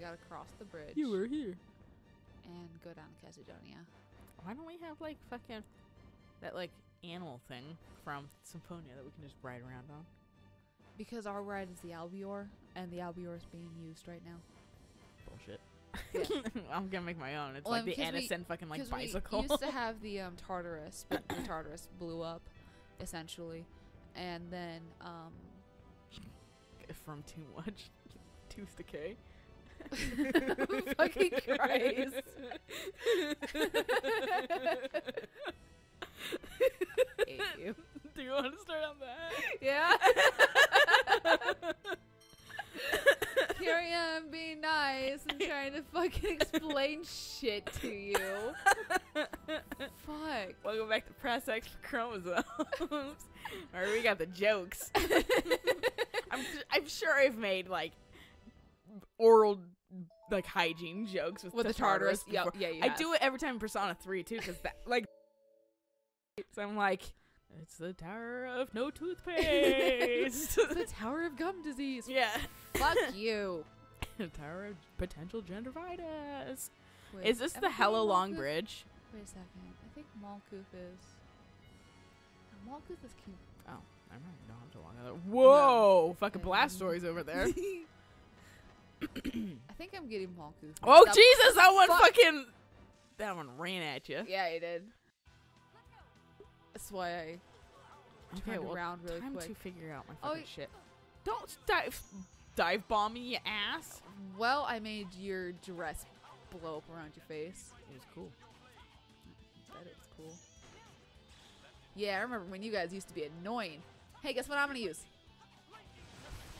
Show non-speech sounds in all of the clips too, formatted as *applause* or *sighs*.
so I gotta cross the bridge You were here. and go down to Chesedonia. Why don't we have like fucking that like animal thing from Symphonia that we can just ride around on? Because our ride is the Albiore, and the Albiore is being used right now. Bullshit. Yeah. *laughs* I'm gonna make my own. It's Well, like um, the 'cause we- Edison fucking like bicycle. We used to have *laughs* the um, Tartarus, but the Tartarus blew up, essentially, and then um, from too much tooth decay. *laughs* Fucking Christ. hate you. Do you want to start on that? Yeah. *laughs* Here I am being nice and trying to fucking explain shit to you. Fuck. Welcome back to Press X for Chromosomes. *laughs* Where we got the jokes. I'm I'm sure I've made like oral like hygiene jokes with, With the Tartarus. Yep, yeah, you I do it every time in Persona 3 too, because that like so I'm like it's the Tower of No Toothpaste. *laughs* It's the Tower of Gum Disease. yeah. Fuck *laughs* you. the Tower of Potential Gingivitis. Wait, Is this the hella long Malkuth? bridge? Wait a second. I think Malkuth is. No, Malkuth is cute. Oh, I don't know how to long other. Whoa! Fucking Um, Blastoise over there. *laughs* I think I'm getting Malkuth. oh Stop- Jesus! That one Fuck. fucking. That one ran at you. Yeah, I did. That's why I Okay, turned well, around really time quick. to figure out my Oh, fucking y- shit. Don't dive, dive bomb me, you ass. Well, I made your dress blow up around your face. It was cool. Bet it was cool. Yeah, I remember when you guys used to be annoying. Hey, guess what I'm gonna use?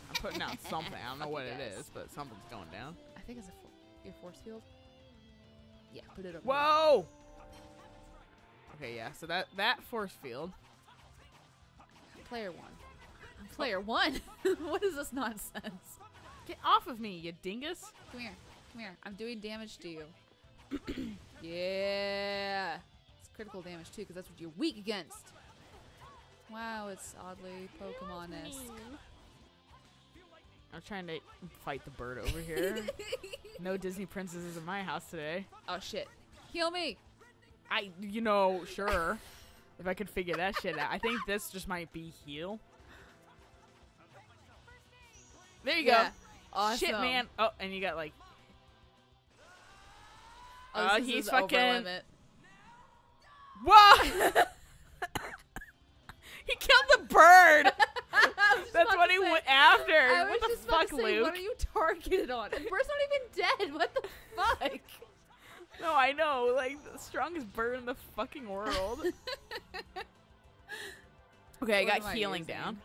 I'm putting out *laughs* something. I don't know what it is, but something's going down. I think it's a fo- your force field. Yeah, put it over. Whoa! Okay, yeah. So that that force field. Player one. Player one. *laughs* what is this nonsense? Get off of me, you dingus! Come here. Come here. I'm doing damage to you. *clears throat* yeah. It's critical damage too, because that's what you're weak against. Wow, it's oddly Pokemon-esque. I'm trying to fight the bird over here. *laughs* no Disney princesses in my house today. Oh shit. Heal me. I, you know, sure. if I could figure that shit out. I think this just might be heal. There you Yeah. go. Awesome. Shit, man. Oh, and you got like. Oh, Uh, he's fucking-. Whoa! *laughs* he killed the bird! *laughs* I was just That's what he went after. I was what the just about fuck, to say, Luke? What are you targeted on? *laughs* The bird's not even dead. What the fuck? *laughs* No, I know. Like, the strongest bird in the fucking world. *laughs* okay, I got am I healing down.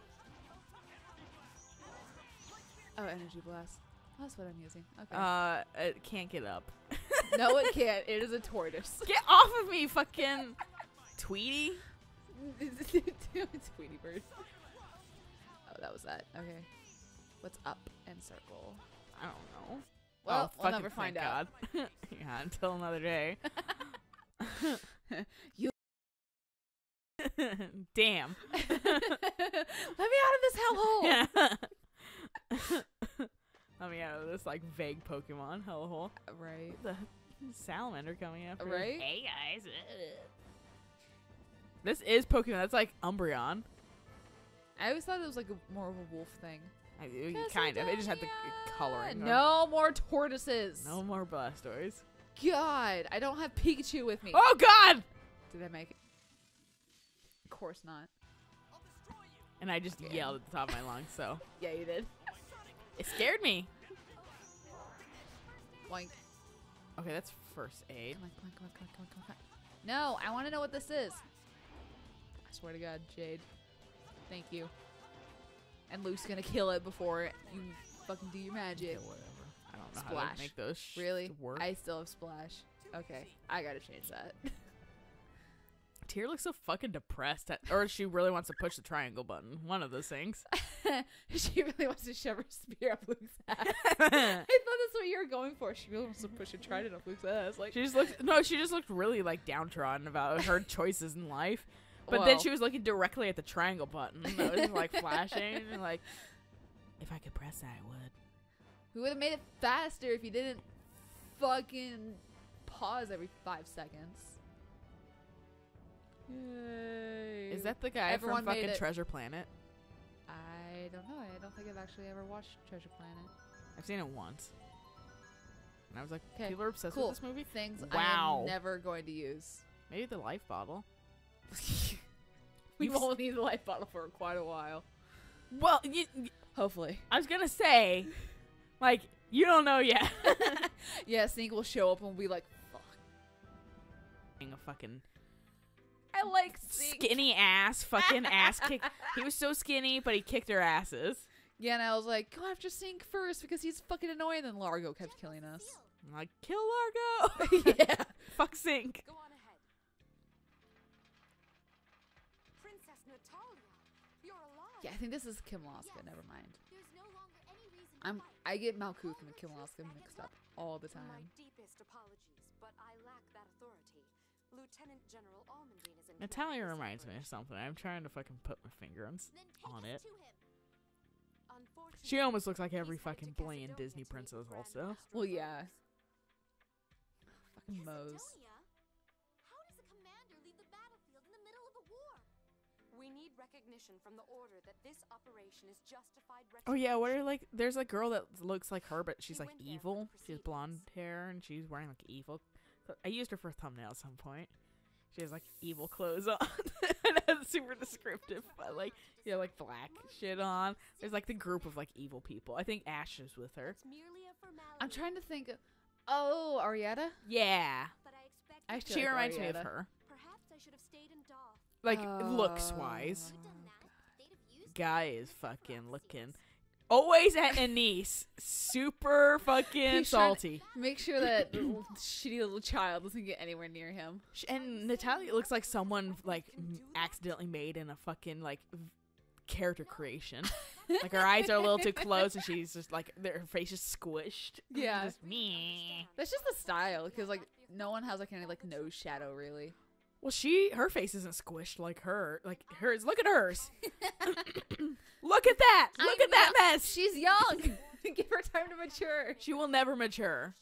Oh, energy blast. That's what I'm using. Okay. Uh, it can't get up. no, it can't. It is a tortoise. Get off of me, fucking Tweety. Tweety bird. Oh, that was that. Okay. What's up and circle? I don't know. Well, oh, we'll never find out. God. *laughs* yeah, until another day. *laughs* You- *laughs* Damn. Let me out of this hellhole. Yeah. Let me out of this like vague Pokemon hellhole. Uh, right. The salamander coming after. Right? Hey guys. This is Pokemon. That's like Umbreon. I always thought it was like a, more of a wolf thing. I, kind of. It just had the coloring. No more tortoises. No more Blastoise. God, I don't have Pikachu with me. Oh God! Did I make it? Of course not. And I just Okay. yelled at the top of my lungs, so *laughs* Yeah, you did. it scared me. Boink. Okay, that's first aid. Come on, come on, come on, come on, come on, come on. No, I want to know what this is. I swear to God, Jade. Thank you. And Luke's gonna kill it before you fucking do your magic. Yeah, whatever. I don't know how to make those sh- Really? work. I still have splash. Okay, I gotta change that. *laughs* Tear looks so fucking depressed, at, or she really wants to push the triangle button. One of those things. *laughs* she really wants to shove her spear up Luke's *laughs* ass. I thought that's what you were going for. She really wants to push a trident up Luke's ass. Like, She just looked no, she just looked really like downtrodden about her choices in life. But then she was looking directly at the triangle button that was *laughs* like flashing and like if I could press that I would. We would have made it faster if you didn't fucking pause every five seconds. Yay. Is that the guy Everyone from fucking. Treasure Planet? I don't know. I don't think I've actually ever watched Treasure Planet. I've seen it once. And I was like, 'Kay, people are obsessed cool. with this movie? Things Wow. I am never going to use. Maybe the life bottle. *laughs* we *laughs* You've s- won't need the life bottle for quite a while. Well, you, Hopefully. I was gonna say, like, you don't know yet. *laughs* *laughs* yeah, Sneak will show up and we'll be like, fuck. Being a fucking I like Sneak. skinny ass, fucking ass kick. He was so skinny, but he kicked our asses. Yeah, and I was like, go after Sync first because he's fucking annoying. And Largo kept killing us. I'm like, kill Largo. yeah. Fuck Sync. Yeah, I think this is Kimlasca. Never mind. There's no longer any reason I'm. I get Malkuth and Kimlasca mixed up all the My time. deepest apologies, but I lack that authority. Lieutenant General Almandine is in Natalia reminds me of something. I'm trying to fucking put my finger on. s- Then take on it. to him. Unfortunately, She almost looks like every fucking bland Disney to meet the princess, also. Well, yeah. Rose. Fucking Moe's. Recognition from the order that this operation is justified Oh yeah, what are like? There's a girl that looks like her, but she's He like went there for evil. the She has blonde hair and she's wearing like evil. I used her for a thumbnail at some point. She has like evil clothes on. *laughs* that's super descriptive, but like yeah, like black shit on. There's like the group of like evil people. I think Asch is with her. It's merely a formality. I'm trying to think. Of, oh, Arietta. Yeah, But I expect I you actually she like reminds me of her. Perhaps I should have stayed in Daath. Like oh. looks wise, Oh, They'd have used guy is fucking looking. Always at Anise, super fucking salty. Make sure that little shitty little child doesn't get anywhere near him. And Natalia looks like someone like accidentally made in a fucking like character creation. like her eyes are a little too close, and she's just like their her face is squished. Yeah. just me. That's just the style, because like no one has like any like nose shadow really. Well, she her face isn't squished like her. Like hers. Look at hers. *laughs* look at that. Look at that mess. She's young. *laughs* Give her time to mature. She will never mature.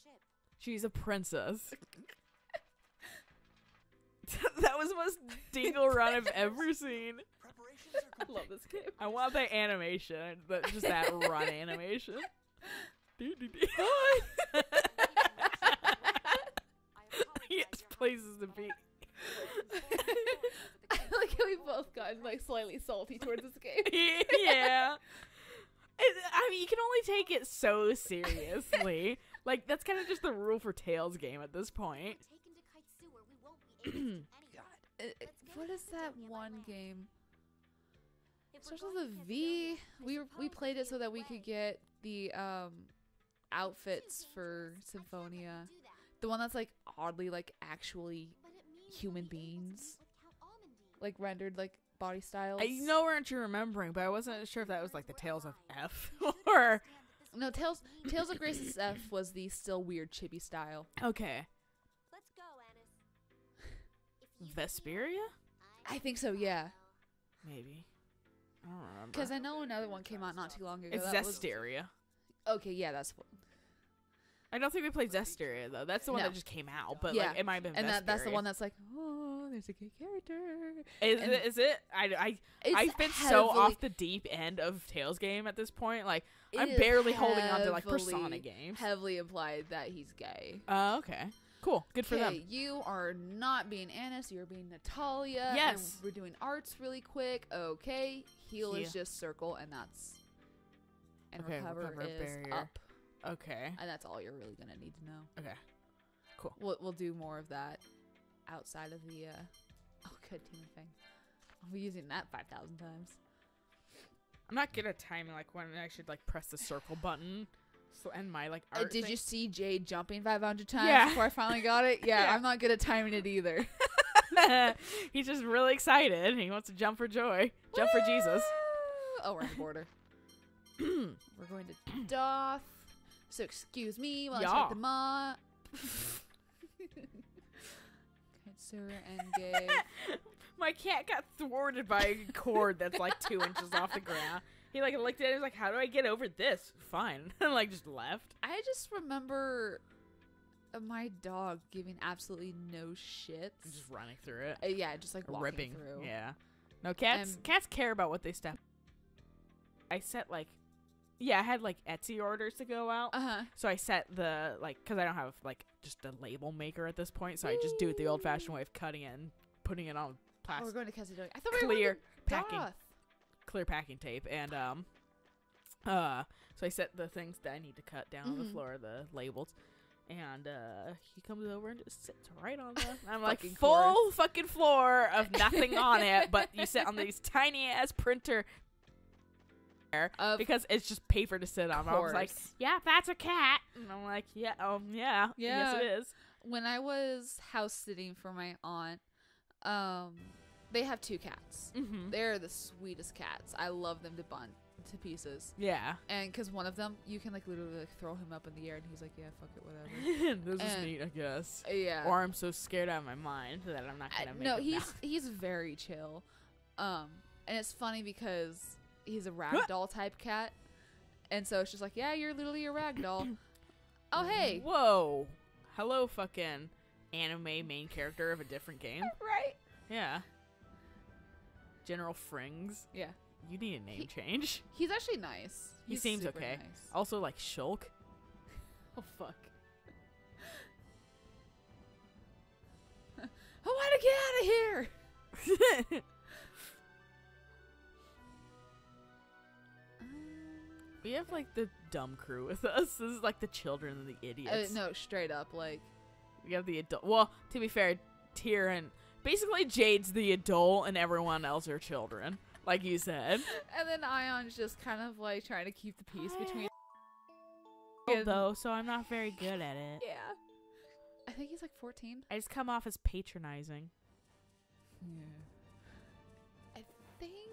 She's a princess. *laughs* that was the most dingle run I've ever seen. I love this game. I want that animation, but just that run animation. Yes, places to be. I *laughs* like how we both gotten like slightly salty towards this game. *laughs* yeah. It, I mean, you can only take it so seriously. *laughs* like that's kind of just the rule for Tales game at this point. Taken to Kite Sewer, we won't be *clears throat* able to do any of Uh, uh, what is that one game? If we're Starts with going V. Chesedonia, We we played it so that we could get the um outfits for Symphonia. The one that's like oddly like actually But it means human we'll be able to beings. meet with Count Almandine. like rendered like body styles. I know weren't you remembering, but I wasn't sure if that was like the Tales of F *laughs* or No, Tales Tales of Graces F was the still weird chibi style. okay Let's go, Anise. If Vesperia, I think so, yeah. maybe. I don't remember. Because I know another one came out not too long ago. it's that was- Zestiria. Okay, yeah, that's what. I don't think we played Zestiria though. That's the one No. that just came out, but Yeah, like it might have been. And that, that's the one that's like, oh, there's a gay character. Is and- it? Is it? I, I I've been so off the deep end of Tales game at this point. Like I'm barely holding on to like Persona games. Heavily implied that he's gay. Uh, okay, cool, good for them. You are not being Anise, you're being Natalia. and Yes. we're doing arts really quick. Okay. Heal is just circle, and that's. And Okay, recover, recover is barrier. up. Okay, And that's all you're really going to need to know. okay. Cool. We'll, we'll do more of that outside of the. Uh, *laughs* oh, good team thing. I'll be using that 5,000 times. I'm not good at timing. Like when I should like press the circle button. So and my like Uh, did thing. you see Jay jumping 500 times Yeah. before I finally got it? *laughs* Yeah, Yeah. I'm not good at timing it either. *laughs* He's just really excited. He wants to jump for joy. Jump for Jesus. Oh, we're on the border. *coughs* we're going to Daath. So excuse me while I take check the map. Katsura and Gay. *laughs* My cat got thwarted by a cord that's like two *laughs* inches off the ground. He like looked at it. He was like, "How do I get over this?" Fine, *laughs* and like just left. I just remember my dog giving absolutely no shits. just running through it, Uh, yeah, just like walking ripping. through. Yeah. No cats. Um, cats care about what they step. I set like, yeah, I had like Etsy orders to go out. Uh huh. So I set the like because I don't have like just a label maker at this point, so I just do it the old-fashioned way of cutting it and putting it on Oh, we're going to Castleton. I thought we were clear packing Daath. clear packing tape and um uh so I set the things that I need to cut down on the Mhm. floor, the labels. And uh he comes over and just sits right on the I'm *laughs* like full chorus. fucking floor of nothing on it, but you sit on *laughs* these tiny ass printer Of because it's just paper to sit on. I was like. Yeah, that's a cat and I'm like, Yeah, um yeah, yes it Yeah. is. when I was house sitting for my aunt, um, they have two cats. Mm-hmm. They're the sweetest cats. I love them to bun to pieces. Yeah. And because one of them, you can like literally like throw him up in the air, and he's like, "Yeah, fuck it, whatever." *laughs* this is neat, I guess. Yeah. Or I'm so scared out of my mind that I'm not gonna make no, it he's now. he's very chill. Um, and it's funny because he's a ragdoll type cat, and so it's just like, yeah, you're literally a ragdoll. *coughs* oh hey, Whoa. Hello, fucking anime main character of a different game. *laughs* right? Yeah. General Frings. Yeah, You need a name He- change. *laughs* he's actually nice. He He's seems okay. Nice. Also, like Shulk. *laughs* Oh fuck. I want to get out of here. We have like the dumb crew with us. This is like the children and the Uh, idiots. no, straight up, like We have the adult. Well, to be fair, Tyrion. Basically, Jade's the adult and everyone else are children. Like you said. *laughs* and then Ion's just kind of like trying to keep the peace between. Although, so I'm not very good at it. Yeah. I think he's like 14. I just come off as patronizing. Yeah.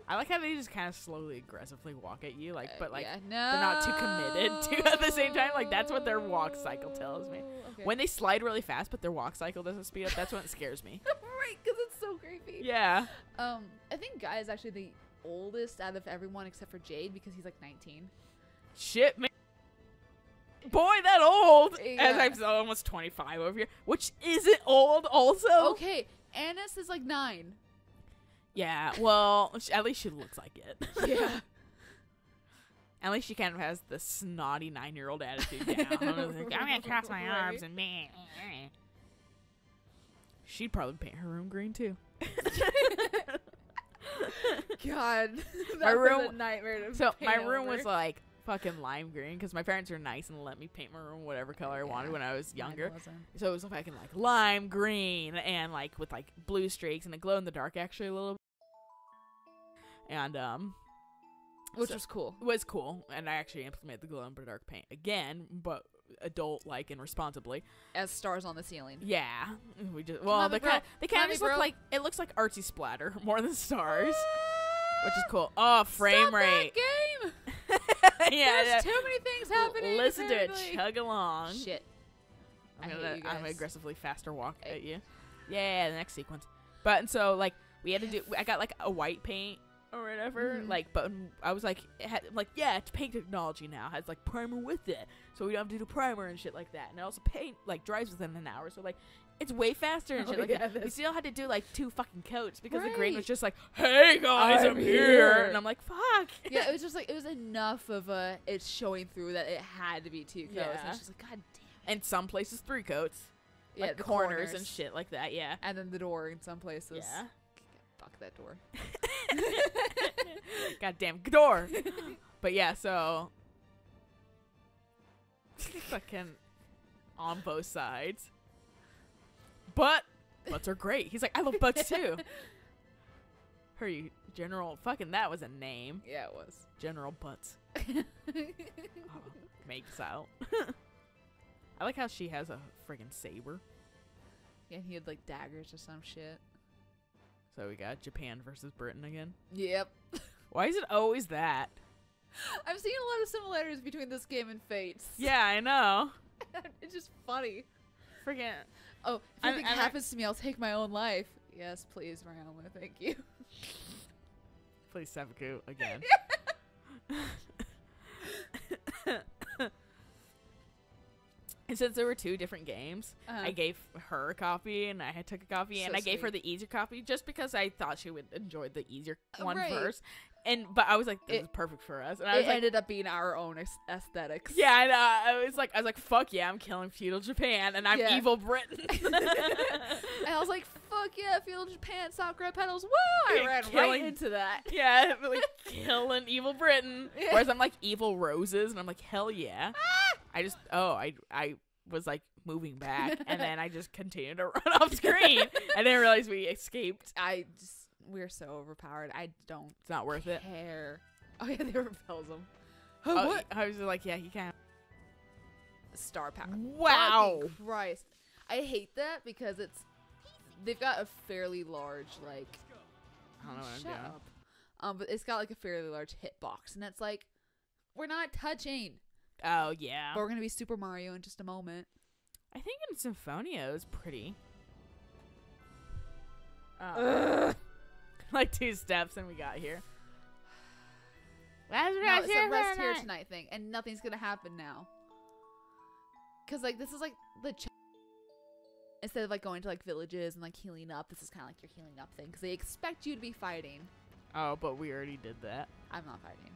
I like how they just kind of slowly, aggressively walk at you, like, uh, but like yeah, they're not too committed to at the same time. Like that's what their walk cycle tells me. Okay. When they slide really fast, but their walk cycle doesn't speed up, that's when it scares me. *laughs* right, because it's so creepy. Yeah. Um, I think Guy is actually the oldest out of everyone except for Jade because he's like 19. Shit, man. Boy, that old. As I'm almost 25 over here, which isn't old, also. Okay, Anise is like nine. Yeah. Well, sh- at least she looks like it. *laughs* Yeah. At least she kind of has the snotty nine-year-old attitude *laughs* down. I'm, like, I'm gonna cross my arms and me. She'd probably paint her room green too. *laughs* God, that My was room- a nightmare. To So my room was like fucking lime green because my parents were nice and let me paint my room whatever color I wanted when I was younger. So it was fucking like lime green and like with like blue streaks and a glow in the dark actually a little. And um, which So- was cool. it was cool. And I actually implemented the glow in the dark paint again, but adult like and responsibly. As stars on the ceiling. Yeah, we just well on, they bro. kind they kind of just look like it looks like artsy splatter *laughs* more than stars, which is cool. Oh, frame rate. That game. *laughs* yeah. There's too many things happening. Listen to it chug along. Shit. I I'm gonna I'm aggressively faster walk Hey. at you. Yeah, the next sequence. But and so like we had to do. I got like a white paint or whatever. Mhm. Like, but I was like, it had, like yeah, it's paint technology now. It has like primer with it, so we don't have to do primer and shit like that. And it also paint like dries within an hour, so like it's way faster and *laughs* Oh, shit like yeah, that. We still had to do like two fucking coats because the grain was just like, hey guys, I'm, I'm here. here. and I'm like, fuck. yeah, it was *laughs* just like it was enough of a it's showing through that it had to be two coats. Yeah. And she's like God damn. and some places three coats, Yeah, like corners, and shit like that. Yeah. And then the door in some places. Yeah. Fuck that door. *laughs* Goddamn door. but yeah, so fucking on both sides. But butts are great. He's like, I love butts too. *laughs* Hurry, General. Fucking that was a name. Yeah, it was. General Butts. *laughs* Oh, makes out. I like how she has a friggin' saber. Yeah, he had like daggers or some shit. So we got Japan versus Britain again. Yep. *laughs* Why is it always that? I'm seeing a lot of similarities between this game and Fates. Yeah, I *laughs* know. it's just funny. Forget. Oh, if I'm- anything I'm- happens to me, I'll take my own life. Yes, please, Ryoma. Thank you. Please Savaku again. *laughs* And since there were two different games, Uh-huh. I gave her a copy and I took a copy and So I gave her the easier copy just because I thought she would enjoy the easier Uh, one right. first. And but I was like, this It- is perfect for us. And I it like, ended up being our own aesthetics. yeah, and, uh, I was like, I was like, fuck yeah, I'm killing feudal Japan and I'm Yeah. evil *laughs* Britain. and I was like, "Fuck yeah, feudal Japan, stop grab pedals!" Woo! I Yeah, *laughs* ran killing- right into that. *laughs* yeah, like killing evil Britain. Whereas I'm like evil roses, and I'm like, hell yeah. Ah! I just, oh, I, I was like moving back, *laughs* and then I just continued to *laughs* run off screen. *laughs* I didn't realize we escaped. I just we're so overpowered. I don't It's not worth it. Hair. Oh yeah, they repels them. Oh, what? I was like, yeah, he can. Star power. Wow. Fucking Christ. I hate that because it's they've got a fairly large like I don't know what I'm doing. up. Um, but it's got like a fairly large hitbox, and it's like we're not touching. Oh yeah. But we're gonna be Super Mario in just a moment. I think in Symphonia it was pretty. Oh. *laughs* like two steps and we got here. That's *sighs* No, it's a rest here tonight thing, and nothing's gonna happen now. Cause like this is like the ch- instead of like going to like villages and like healing up, this is kind of like your healing up thing because they expect you to be fighting. Oh, but we already did that. I'm not fighting.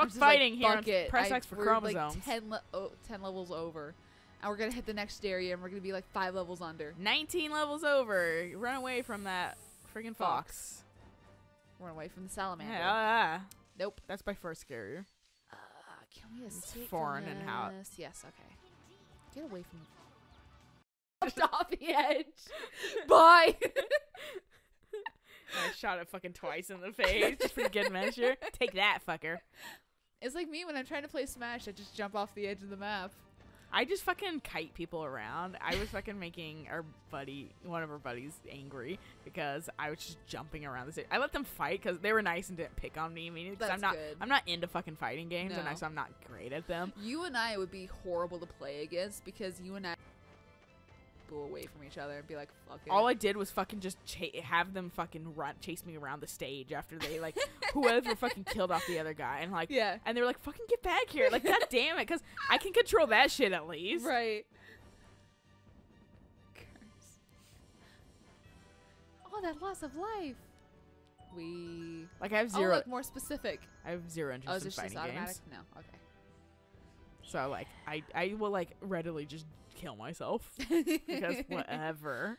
I'm Fuck just like, fighting here. fuck it. Press I- X for we're, chromosomes. Like 10, le- oh, 10 levels over, and we're gonna hit the next area, and we're gonna be like five levels under. 19 levels over. Run away from that friggin' fox. Run away from the salamander. Yeah. Nope. That's by first scarier. Uh, can we escape foreign from and how- Yes. Okay. Get away from. *laughs* Jumped off the edge. Bye. *laughs* I shot it fucking twice in the face *laughs* just for good measure. Take that, fucker. It's like me when I'm trying to play Smash. I just jump off the edge of the map. I just fucking kite people around. I was fucking making our buddy, one of our buddies, angry because I was just jumping around the city. I let them fight because they were nice and didn't pick on me immediately. Because I'm not, good. I'm not into fucking fighting games, and I, so I'm not great at them. You and I would be horrible to play against because you and I go away from each other and be like, "Fuck it." All I did was fucking just cha- have them fucking run, chase me around the stage after they like *laughs* whoever fucking killed off the other guy, and like, yeah. and they were like, "Fucking get back here!" Like, god damn it, because I can control that shit at least. Right. Curse. Oh, that loss of life. We. Like I have Oh, zero, look, more specific. I have zero interest Oh, is in this just fighting automatic? games. No. Okay. So like, I I will like readily just kill myself because *laughs* whatever.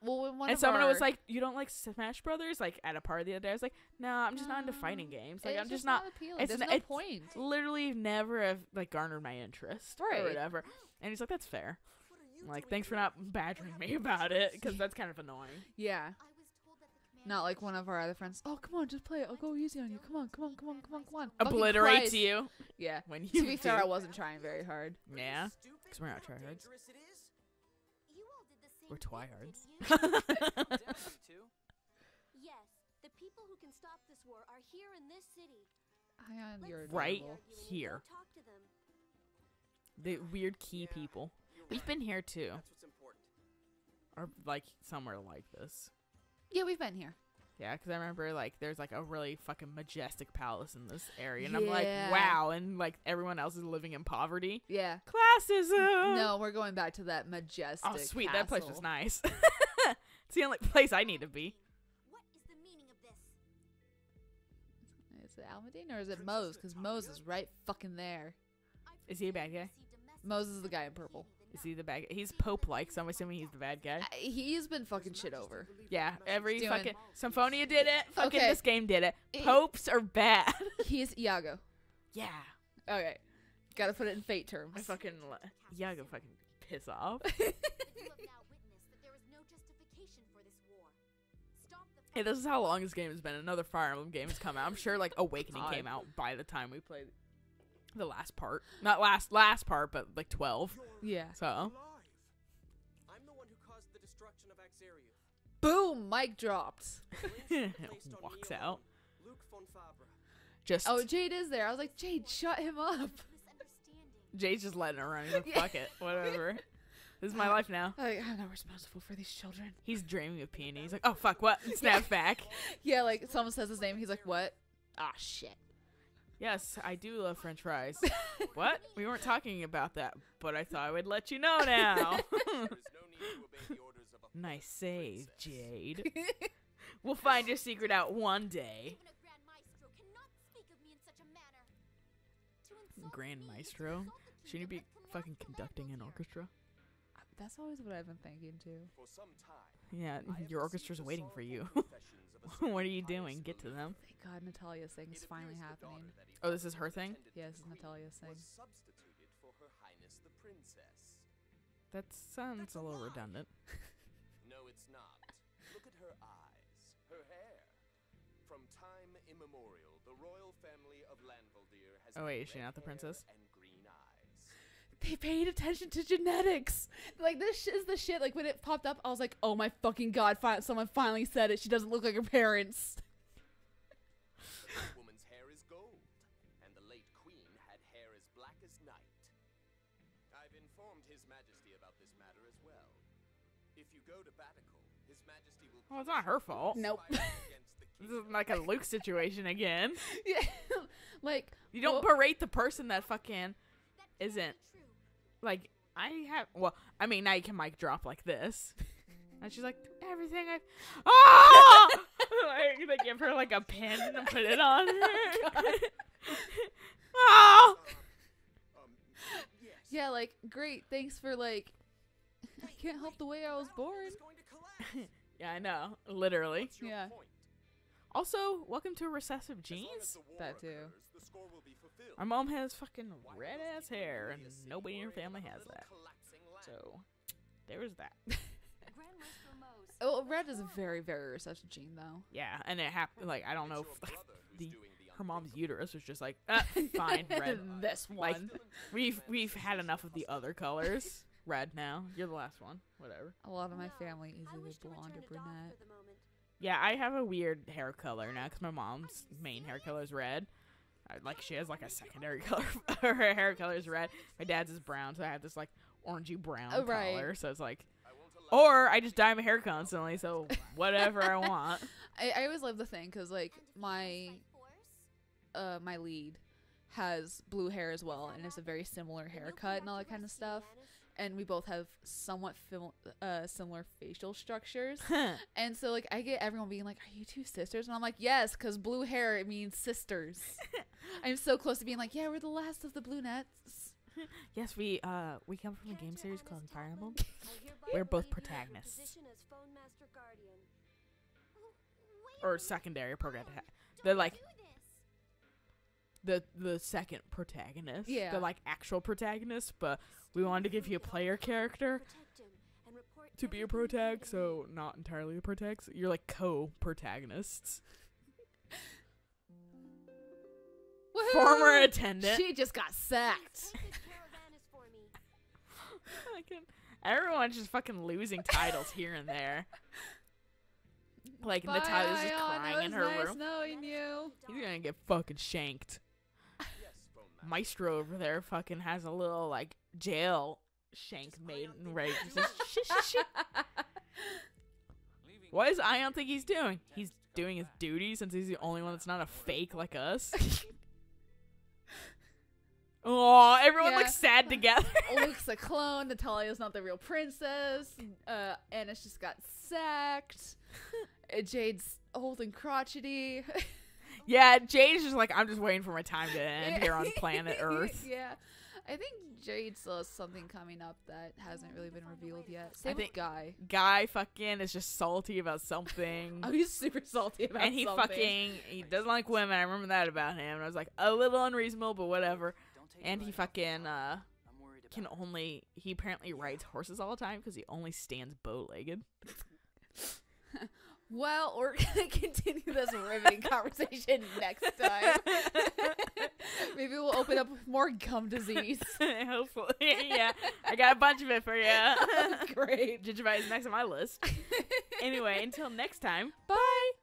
Well, when one and someone our, was like, "You don't like Smash Brothers?" Like at a party the other day, I was like, "No, I'm just not into fighting games. Like it's I'm just not." appealing. it's There's n- no it's point. Literally, never have like garnered my interest Right. or whatever. And he's like, "That's fair." Like, "Thanks for not badgering me about it because that's kind of annoying." Yeah. Not like one of our other friends. Oh, come on, just play it. I'll go easy on you. Come on, come on, come on, come on, come on. Fucking Obliterate Christ. you Yeah. when you To be fair, do. I wasn't trying very hard. Yeah, because we're not tryhards. You all did the same We're thing, twihards. *laughs* yes, the people who can stop this war are here in this city. Ion, Let's you're stop Right adorable. here. talk to them. the weird key people. We've been here too, That's what's important. or like somewhere like this. Yeah, we've been here. Yeah, because I remember like there's like a really fucking majestic palace in this area, and I'm like, wow, and like everyone else is living in poverty. Yeah. Classism. No, we're going back to that majestic. Oh, sweet, that place was nice. *laughs* it's the only place I need to be. What is the meaning of this? Is it Almandine or is it Mohs? Because Mohs is right fucking there. Is he a bad guy? received a message Moses is the guy in purple. Queen of the Is he the Night. bad? He's Pope-like, so I'm assuming he's the bad guy. Uh, He's been fucking shit over. Yeah, every Doing- fucking Symphonia did it. Fucking Okay. this game did it. It- Popes are bad. *laughs* He's Iago. yeah, Okay. Gotta put it in fate terms. I fucking lo- yeah, go fucking piss off. You have now witnessed that there is *laughs* no justification for this war. Stop the Hey, this is how long this game has been. Another Fire Emblem game has come out. I'm sure like *laughs* Awakening God. came out by the time we played the last part. Not last last part, but like 12. yeah. So I'm the one who caused the destruction of Akzeriuth. Boom! Mic drops. Blame should be placed on walks out. alone. Luke fon Fabre. Just Oh, Jade is there. I was like, Jade, shut him up. Jade's just letting her run. Like, *laughs* Yeah. fuck it, whatever. This is my life now. Like, I'm not responsible for these children. He's dreaming of Peony. He's like, oh fuck, what? Snaps back. *laughs* Yeah, like someone says his name, he's like, what? Ah, shit. Yes, I do love French fries. *laughs* what? We weren't talking about that, but I thought I would let you know now. *laughs* *laughs* No need to obey the orders of a nice save, princess. Jade. we'll find your secret out one day. Grand Maestro cannot speak of me in such a manner. To insult Grand me is to Maestro? insult the Shouldn't you be fucking conducting an orchestra? That's always what I've been thinking too. For some time, Yeah, your orchestra's waiting for you. Confessions of a *laughs* what are you doing? Get to them. Thank God Natalia's thing is finally happening. daughter that he Oh, this is her thing? intended to Yes, be Natalia's thing. Was substituted for Her Highness the Princess. That sounds That's a a little lie. redundant. *laughs* No, it's not. Look at her eyes, her hair. From time immemorial, the royal family of Lanvaldear has Oh, wait, is she not the princess? And green eyes. They paid attention to genetics. Like this is the shit. Like when it popped up, I was like, "Oh my fucking god!" Fi- someone finally said it. She doesn't look like her parents. But this *laughs* woman's hair is gold, and the late queen had hair as black as night. I've informed His Majesty about this matter as well. If you go to Baticul, His Majesty will. Well, it's not her fault. Nope. conspire *laughs* This is like a Luke situation again. *laughs* yeah, like You don't Well- berate the person that fucking That can't Isn't. Be true. like I have. Well, I mean, now you can mic drop like this, *laughs* and she's like, everything I. Oh! *laughs* *laughs* like, they give her like a pin and put it on oh her. oh! Yes. yeah, like great. Thanks for like. I can't help the way I was born. is going to collapse. Yeah, I know. Literally. What's your Yeah. point? Also, welcome to recessive As as genes. That too. occurs, the score will be fulfilled. My mom has fucking red ass hair, and nobody in her family has that. collapsing land? So, there's that. *laughs* Grand Maestro Oh, red is a very, very recessive gene, though. Yeah, and it happened. Like I don't know if like, the her mom's uterus was just like, ah, fine, *laughs* red. this Like, one. We've we've had enough of the other colors. *laughs* Red now. You're the last one. Whatever. A lot of my family is either blonde or return to Daath brunette. For the moment. Yeah, I have a weird hair color now because my mom's main hair color is red. I, like she has like a secondary *laughs* color. her hair color is red. My dad's is brown, so I have this like orangey brown Oh, right. color. So it's like, I won't allow or I just dye my hair constantly. So whatever I want. *laughs* I, I always love the thing because like my you fight force, uh my lead has blue hair as well, and it's a very similar haircut and all that kind of stuff. Alanis. And we both have somewhat fil- uh similar facial structures. *laughs* And so, like, I get everyone being like, "Are you two sisters?" And I'm like, "Yes," because blue hair it means sisters. *laughs* I'm so close to being like, "Yeah, we're the last of the blue nets." *laughs* yes, we uh we come from a game series Alice called Fire Emblem. We're both relieve you of your protagonists. as Fon Master Guardian. Oh, Or secondary protagonist. Don't They're like do this. The the second protagonist. Yeah. They're like actual protagonist, but we wanted to give you a player character Protect him and report to be a protag, so not entirely a protag. So you're like co-protagonists. Former attendant. She just got sacked. take this Caravanis for me. *laughs* Fucking- Everyone's just fucking losing titles here and there. Like Bye, Natalia's just crying in her nice room. knowing you. He's gonna get fucking shanked. Yes, Fon Master. Maestro over there fucking has a little like jail shank made and ready. to Just shh, shh, shh. What does Ion think he's doing? He's doing his duty since he's the only one that's not a fake like us. *laughs* Oh, everyone Yeah. looks sad together. *laughs* Luke's *laughs* a clone. Natalia's not the real princess. Uh, Anna's just got sacked. Uh, Jade's old and crotchety. Yeah, Jade's just like, I'm just waiting for my time to end here on planet *laughs* Earth. *laughs* yeah. I think Jade still has something coming up that hasn't really been revealed yet. Same think- with Guy. Guy fucking is just salty about something. *laughs* Oh, he's super salty about something. and he something. fucking he doesn't like women. I remember that about him. And I was like a little unreasonable, but whatever. And he fucking uh can only he apparently rides horses all the time because he only stands bow legged. Well, we're *laughs* gonna continue this riveting conversation next time. *laughs* Maybe we'll open up with more gum disease. *laughs* Hopefully, yeah. I got a bunch of it for you. Great. Gingivitis is next on my list. Anyway, until next time. Bye.